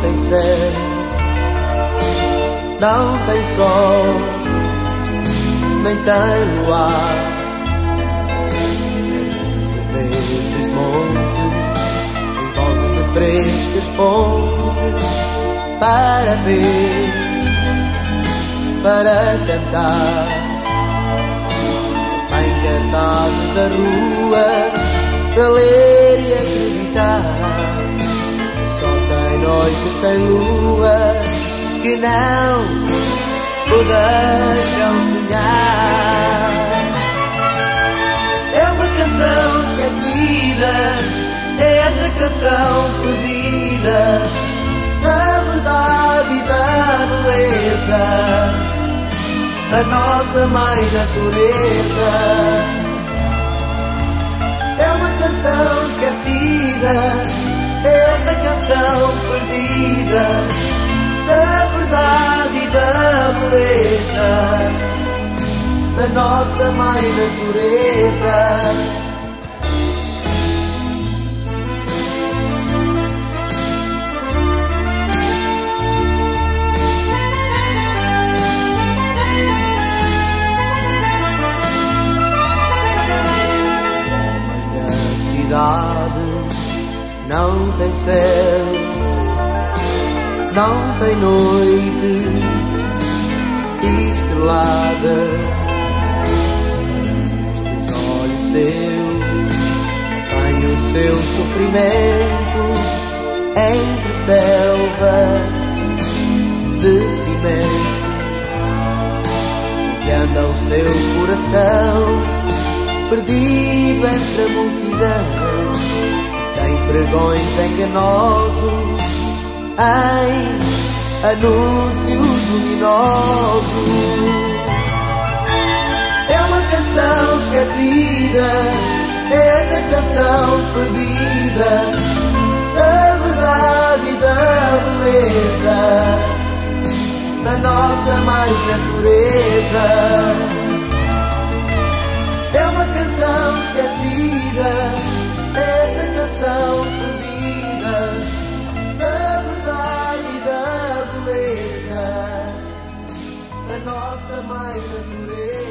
tem céu, não tem sol, nem tem luar. Verdes montes, envolve de frescas fontes, para ver, para cantar. Em cartazes da rua, para ler e acreditar noites sem lua que não o deixam sonhar. É uma canção esquecida, é essa canção perdida da verdade da beleza da nossa mãe natureza. Canção esquecida essa canção perdida da verdade e da beleza da nossa mãe natureza. Cidade não tem céu, não tem noite estrelada. Os olhos seus têm o seu sofrimento entre selva de cimento. E anda o seu coração perdido entre a multidão tem pregões enganosos, em anúncios luminosos. É uma canção esquecida, é essa canção perdida, da verdade da beleza, da nossa mais natureza. É uma canção esquecida canção perdida da verdade e da beleza da nossa mãe natureza.